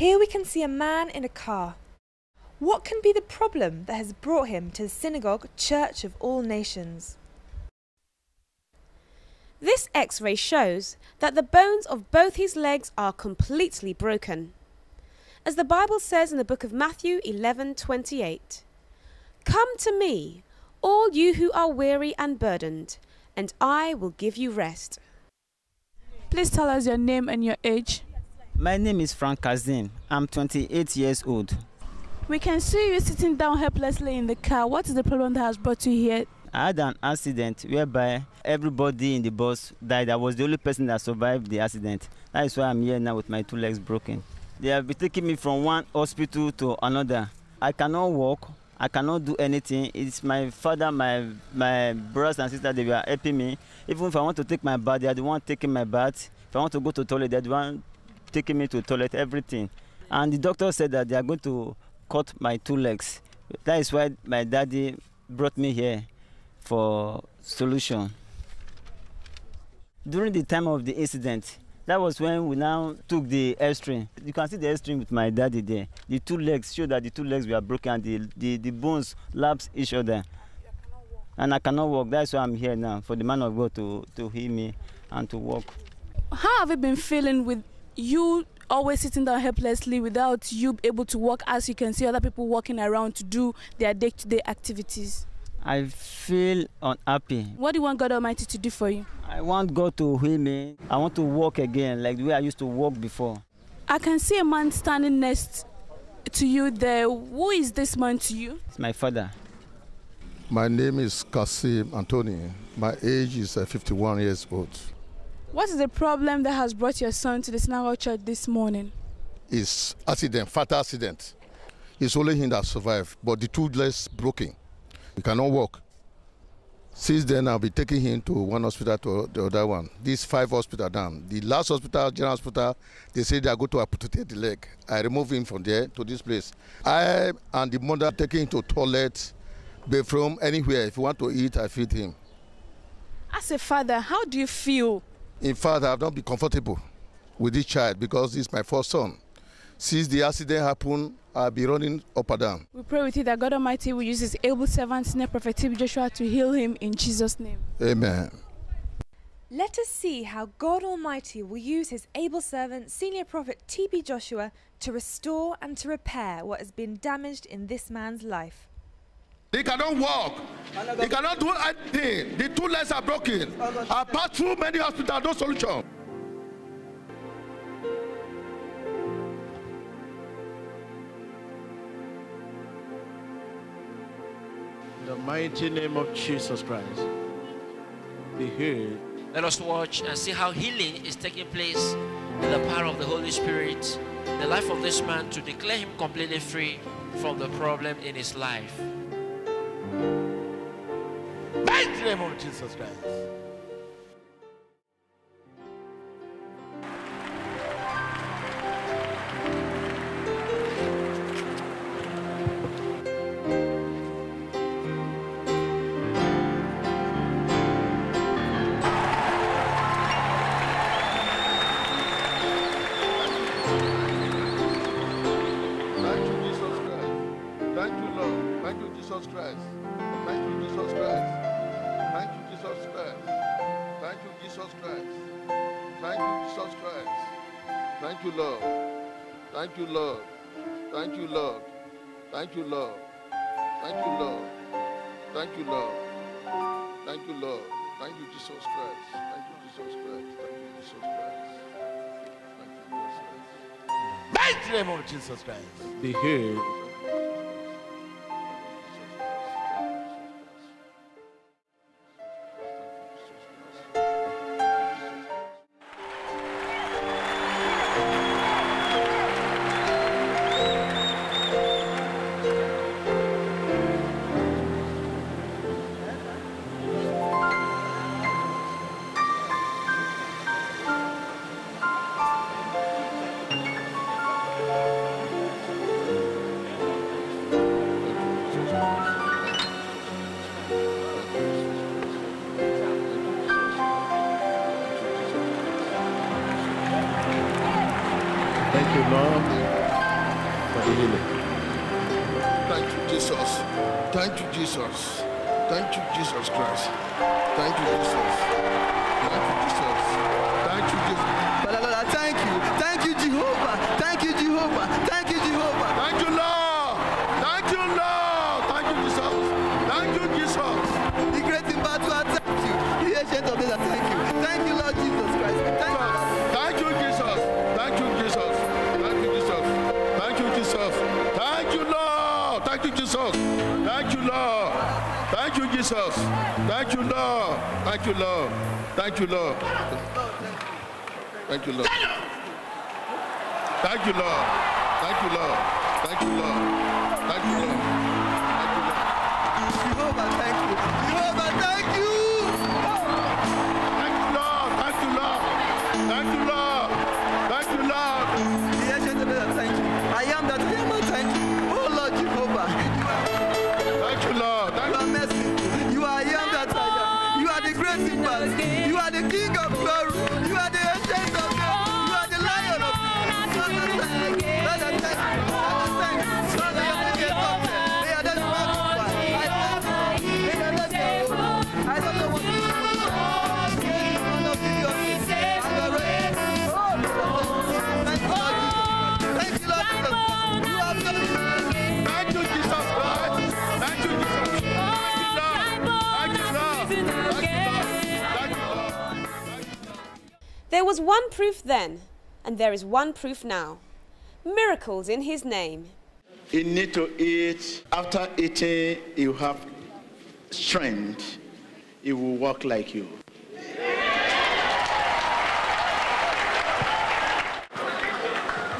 Here we can see a man in a car. What can be the problem that has brought him to the synagogue Church of All Nations? This x ray shows that the bones of both his legs are completely broken. As the Bible says in the book of Matthew 11:28, Come to me, all you who are weary and burdened, and I will give you rest. Please tell us your name and your age. My name is Frank Kazim. I'm 28 years old. We can see you sitting down helplessly in the car. What is the problem that has brought you here? I had an accident whereby everybody in the bus died. I was the only person that survived the accident. That is why I'm here now with my two legs broken. They have been taking me from one hospital to another. I cannot walk. I cannot do anything. It's my father, my my brothers and sisters. They were helping me. Even if I want to take my bath, they are the one taking my bath. If I want to go to toilet, they are the one taking me to toilet. Everything. And the doctor said that they are going to cut my two legs. That is why my daddy brought me here for solution. During the time of the incident, that was when we now took the airstream. You can see the airstream with my daddy there. The two legs show that the two legs were broken and the, the, the bones lapse each other. And I cannot walk. That's why I'm here now, for the man of God to, to heal me and to walk. How have you been feeling with you always sitting down helplessly without you able to walk as you can see other people walking around to do their day-to-day activities? I feel unhappy. What do you want God Almighty to do for you? I want God to heal me. I want to walk again like the way I used to walk before. I can see a man standing next to you there. Who is this man to you? It's my father. My name is Kasim Anthony. My age is uh, 51 years old. What is the problem that has brought your son to the synagogue church this morning? It's accident, fatal accident. It's only him that survived, but the two legs broken. He cannot walk. Since then, I'll be taking him to one hospital to the other one. These five hospital down. The last hospital, General Hospital, they say they are going to amputate the leg. I remove him from there to this place. I and the mother taking him to toilet, bathroom, anywhere. If you want to eat, I feed him. As a father, how do you feel? In fact, I've not been comfortable with this child because this is my first son. Since the accident happened, I'll be running up and down. We pray with you that God Almighty will use his able servant, Senior Prophet T.B. Joshua, to heal him in Jesus' name. Amen. Let us see how God Almighty will use his able servant, Senior Prophet T.B. Joshua, to restore and to repair what has been damaged in this man's life. He cannot walk. He cannot do anything. The two legs are broken. I passed through many hospitals, no solution. In the mighty name of Jesus Christ, be healed. Let us watch and see how healing is taking place in the power of the Holy Spirit, the life of this man to declare him completely free from the problem in his life. Mighty name of Jesus Christ. Thank you, Lord. Thank you, Lord. Thank you, Lord. Thank you, Lord. Thank you, Lord. Thank you, Lord. Thank you, Lord. Thank you, Jesus Christ. Thank you, Jesus Christ. Thank you, Jesus Christ. Thank you, Jesus Christ. Mighty name of Jesus Christ. Be healed. Thank you, Lord. the healing. Thank you, Jesus. Thank you, Jesus. Thank you, Jesus Christ. Thank you, Jesus. Thank you, Jesus. Thank you, Jesus. Thank you, Lord. Thank you, Jesus. Thank you, Lord. Thank you, Lord. Thank you, Lord. Thank you, Lord. Thank you, Lord. Thank you, Lord. Thank you, Lord. Acabou! Was one proof then, and there is one proof now. Miracles in his name. You need to eat. After eating, you have strength. It will walk like you.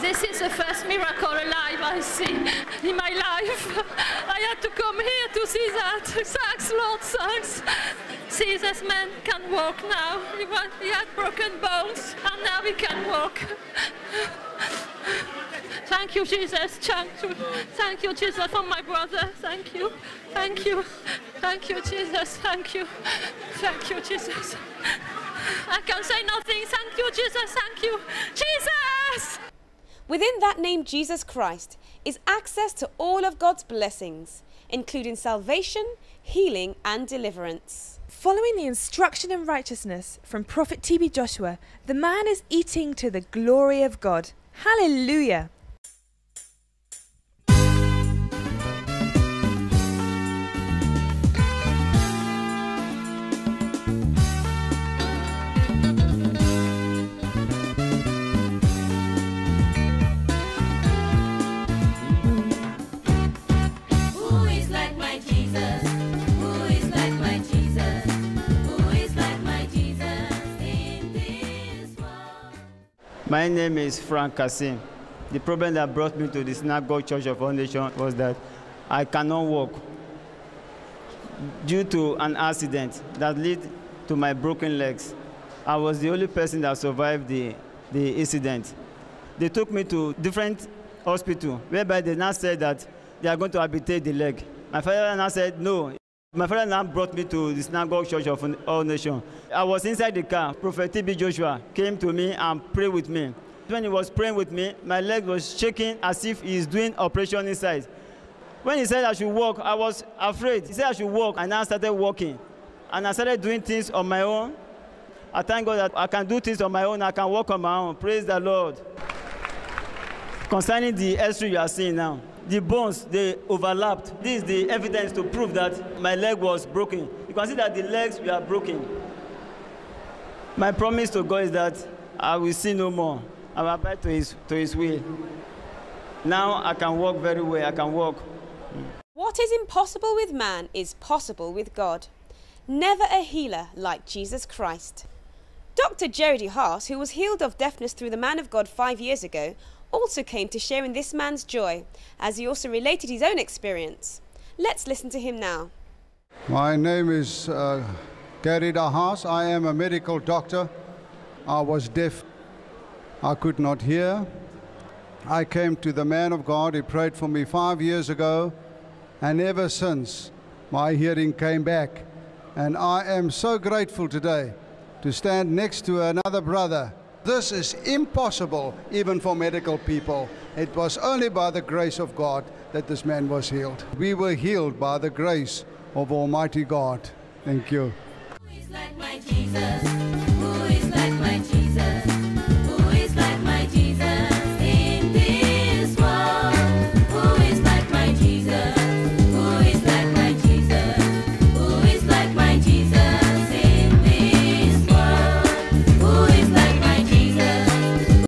This is the first miracle alive I see in my life. I had to come here to see that. Thanks, Lord, thanks. This man can walk now. He, wa- he had broken bones, and now he can walk. Thank you, Jesus. Thank you, thank you, Jesus, for my brother. Thank you, thank you, thank you, Jesus. Thank you, thank you, Jesus. I can say nothing. Thank you, Jesus. Thank you, Jesus. Within that name, Jesus Christ, is access to all of God's blessings, including salvation, healing, and deliverance. Following the instruction in righteousness from Prophet TB Joshua, the man is eating to the glory of God. Hallelujah! My name is Frank Kasim. The problem that brought me to the Synagogue Church of All Nations was that I cannot walk due to an accident that led to my broken legs. I was the only person that survived the, the incident. They took me to different hospital whereby they now said that they are going to amputate the leg. My father now said no. My father now brought me to the Synagogue Church of All Nations. I was inside the car. Prophet TB Joshua came to me and prayed with me. When he was praying with me, my leg was shaking as if he is doing operation inside. When he said I should walk, I was afraid. He said I should walk, and I started walking. And I started doing things on my own. I thank God that I can do things on my own. I can walk on my own. Praise the Lord. Concerning the x-ray you are seeing now, the bones, they overlapped. This is the evidence to prove that my leg was broken. You can see that the legs were broken. My promise to God is that I will see no more. I will abide to his, to his will. Now I can walk very well. I can walk. What is impossible with man is possible with God. Never a healer like Jesus Christ. Dr. Jerry Haas, who was healed of deafness through the man of God five years ago, also came to share in this man's joy, as he also related his own experience. Let's listen to him now. My name is uh, Gary Dahas. I am a medical doctor. I was deaf. I could not hear. I came to the man of God. He prayed for me five years ago. And ever since, my hearing came back. And I am so grateful today to stand next to another brother. This is impossible even for medical people. It was only by the grace of God that this man was healed. We were healed by the grace of Almighty God. Thank you.